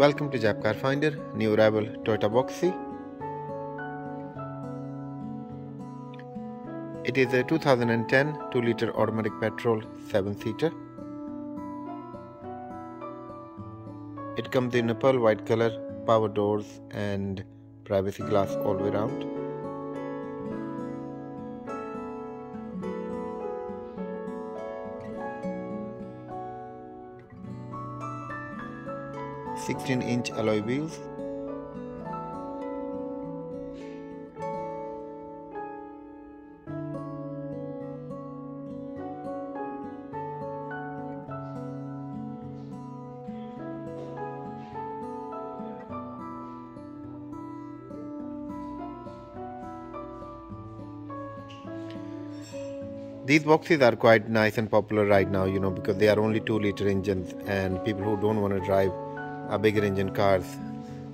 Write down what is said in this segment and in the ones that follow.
Welcome to Jap Car Finder, new arrival Toyota Voxy. It is a 2010 2 liter automatic petrol 7 seater. It comes in a pearl white color, power doors, and privacy glass all the way around. Sixteen inch alloy wheels. These Voxys are quite nice and popular right now you know because they are only 2 liter engines and people who don't want to drive a bigger engine cars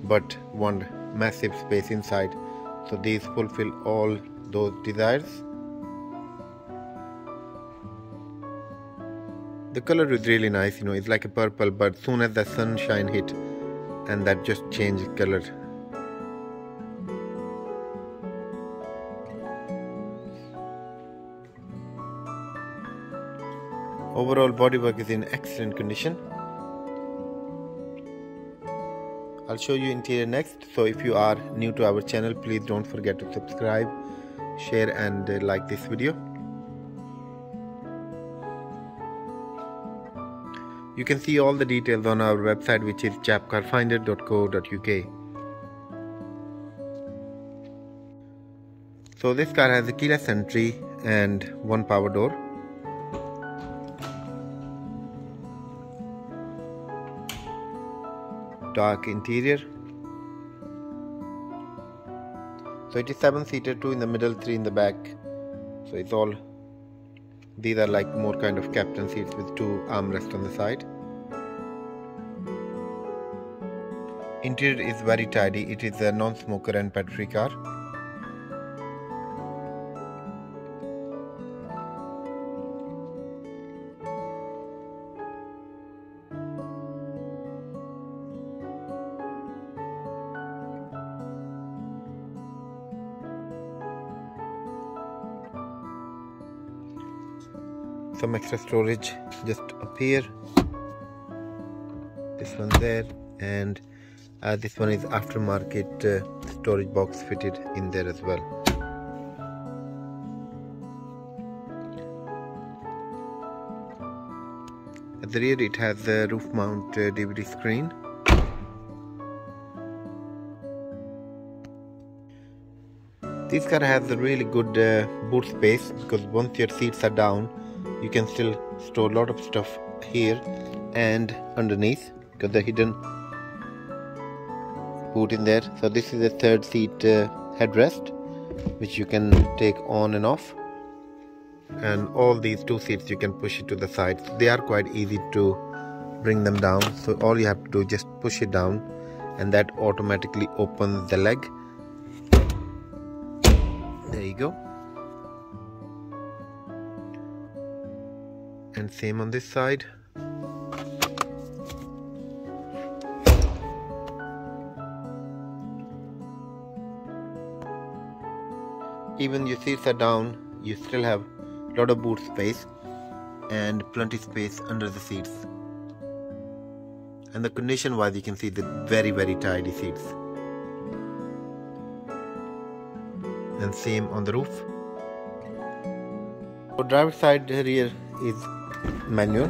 but want massive space inside. So these fulfill all those desires. The color is really nice you know it's like a purple but soon as the sunshine hit and that just changed color. Overall bodywork is in excellent condition. I'll show you interior next. So if you are new to our channel, please don't forget to subscribe, share and uh, like this video. You can see all the details on our website which is japcarfinder.co.uk. So this car has a keyless entry and one power door. Dark interior. So it is seven seater two in the middle three in the back. So it's all these are like more kind of captain seats with two armrests on the side. Interior is very tidy. It is a non-smoker and free car some extra storage just up here this one there and uh, this one is aftermarket uh, storage box fitted in there as well. At the rear it has a roof mount uh, DVD screen. This car has a really good uh, boot space because once your seats are down you can still store a lot of stuff here and underneath. Because the hidden boot in there. So this is a third seat uh, headrest which you can take on and off. And all these two seats you can push it to the side. They are quite easy to bring them down. So all you have to do is just push it down and that automatically opens the leg. There you go and same on this side. Even your seats are down you still have a lot of boot space and plenty space under the seats. And the condition wise you can see the very very tidy seats. And same on the roof. For driver side rear is manual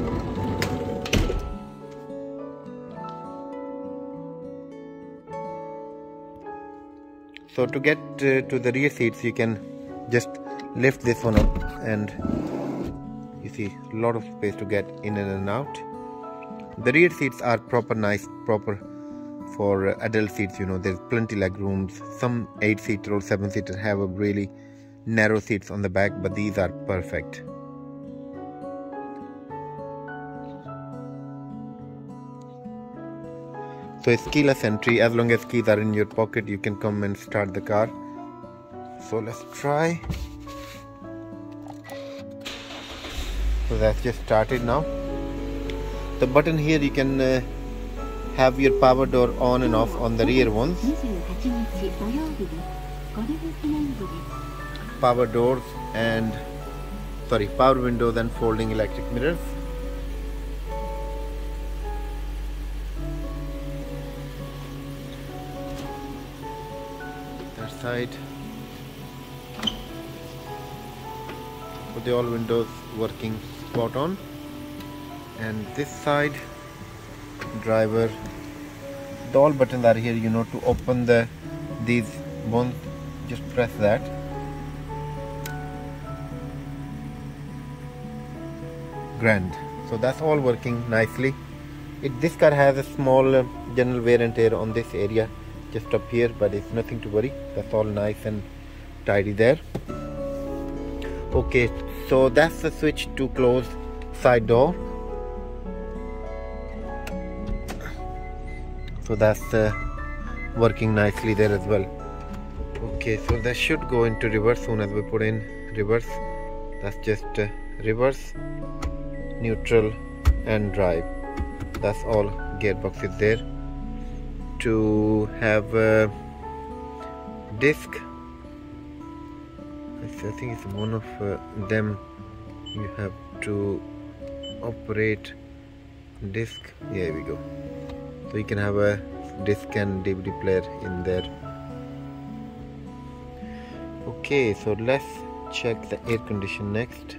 so to get uh, to the rear seats you can just lift this one up and you see a lot of space to get in and out. The rear seats are proper nice proper for adult seats you know there's plenty leg rooms. Some 8 seater or 7 seater have a really narrow seats on the back but these are perfect so it's keyless entry. As long as keys are in your pocket you can come and start the car. So let's try. So that's just started now. The button here you can uh, have your power door on and off on the rear ones. Power doors and sorry power windows and folding electric mirrors side with the all windows working spot on. And this side driver the all buttons are here you know to open the these ones just press that. Grand. So that's all working nicely. It this car has a small uh, general wear and tear on this area just up here but it's nothing to worry. That's all nice and tidy there. Okay so that's the switch to close side door. So that's uh, working nicely there as well. Okay so that should go into reverse soon as we put in reverse. That's just uh, reverse neutral and drive. That's all gearbox is there to have a disc. I think it's one of uh, them you have to operate disc. Here we go. So you can have a disc and DVD player in there. Okay so let's check the air condition next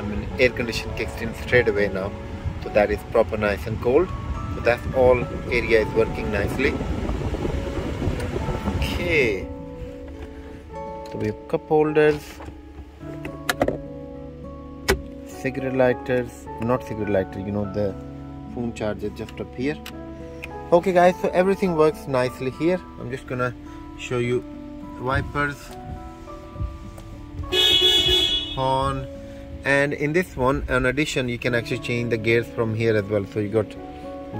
I mean air condition kicks in straight away now. So that is proper nice and cold. So that's all area is working nicely. Okay. So we have cup holders cigarette lighters not cigarette lighter you know the phone charger just up here. Okay guys so everything works nicely here. I'm just gonna show you wipers horn and in this one in addition you can actually change the gears from here as well. So you got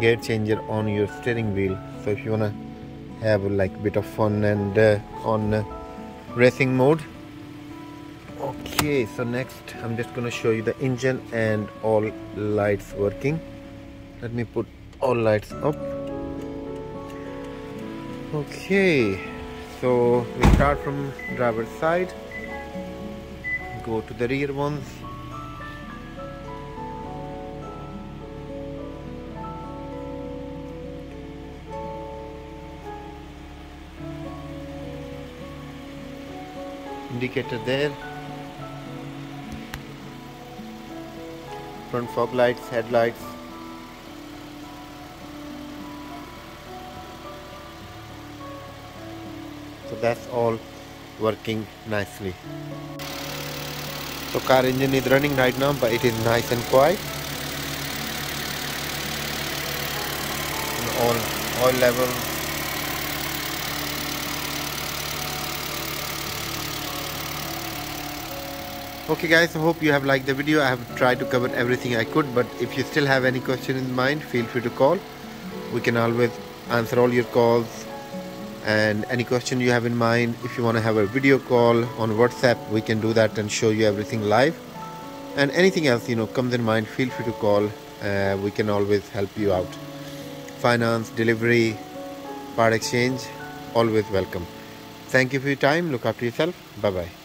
gear changer on your steering wheel. So if you want to have like a bit of fun and uh, on uh, racing mode. Okay so next i'm just going to show you the engine and all lights working. Let me put all lights up. Okay so we start from driver's side. Go to the rear ones indicator there. Front fog lights headlights. So that's all working nicely. So car engine is running right now but it is nice and quiet. And all oil level okay guys i hope you have liked the video. I have tried to cover everything i could but if you still have any question in mind feel free to call. We can always answer all your calls. And any question you have in mind if you want to have a video call on whatsapp we can do that and show you everything live. And anything else you know comes in mind feel free to call. Uh, we can always help you out. Finance delivery part exchange always welcome. Thank you for your time. Look after yourself. Bye bye